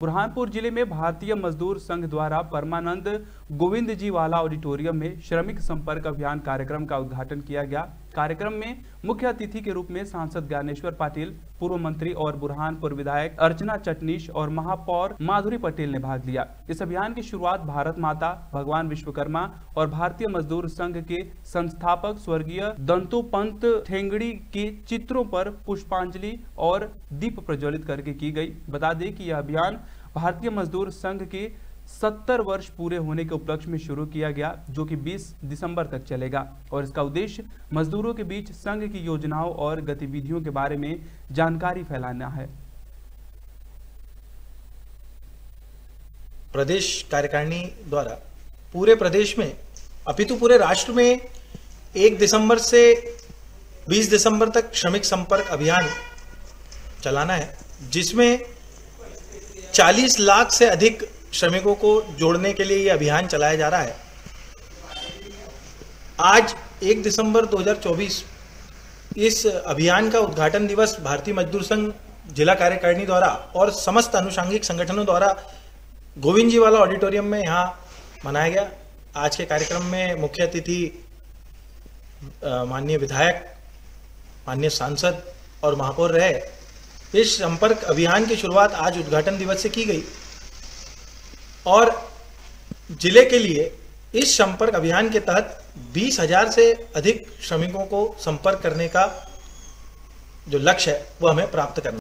बुरहानपुर ज़िले में भारतीय मजदूर संघ द्वारा परमानंद गोविंद जी वाला ऑडिटोरियम में श्रमिक संपर्क अभियान कार्यक्रम का उद्घाटन किया गया। कार्यक्रम में मुख्य अतिथि के रूप में सांसद ज्ञानेश्वर पाटिल, पूर्व मंत्री और बुरहानपुर विधायक अर्चना चटनीश और महापौर माधुरी पटेल ने भाग लिया। इस अभियान की शुरुआत भारत माता, भगवान विश्वकर्मा और भारतीय मजदूर संघ के संस्थापक स्वर्गीय दंतो पंत ठेंगड़ी के चित्रों पर पुष्पांजलि और दीप प्रज्वलित करके की गई। बता दें कि यह अभियान भारतीय मजदूर संघ के 70 वर्ष पूरे होने के उपलक्ष्य में शुरू किया गया, जो कि 20 दिसंबर तक चलेगा। और इसका उद्देश्य मजदूरों के बीच संघ की योजनाओं और गतिविधियों के बारे में जानकारी फैलाना है। प्रदेश कार्यकारिणी द्वारा पूरे प्रदेश में, अपितु पूरे राष्ट्र में एक दिसंबर से 20 दिसंबर तक श्रमिक संपर्क अभियान चलाना है, जिसमें 40 लाख से अधिक श्रमिकों को जोड़ने के लिए यह अभियान चलाया जा रहा है। आज 1 दिसंबर 2024 इस अभियान का उद्घाटन दिवस भारतीय मजदूर संघ जिला कार्यकारिणी द्वारा और समस्त अनुषांगिक संगठनों द्वारा गोविंद जी वाला ऑडिटोरियम में यहाँ मनाया गया। आज के कार्यक्रम में मुख्य अतिथि माननीय विधायक, माननीय सांसद और महापौर रहे। इस संपर्क अभियान की शुरुआत आज उद्घाटन दिवस से की गई। और ज़िले के लिए इस संपर्क अभियान के तहत बीस हज़ार से अधिक श्रमिकों को संपर्क करने का जो लक्ष्य है, वो हमें प्राप्त करना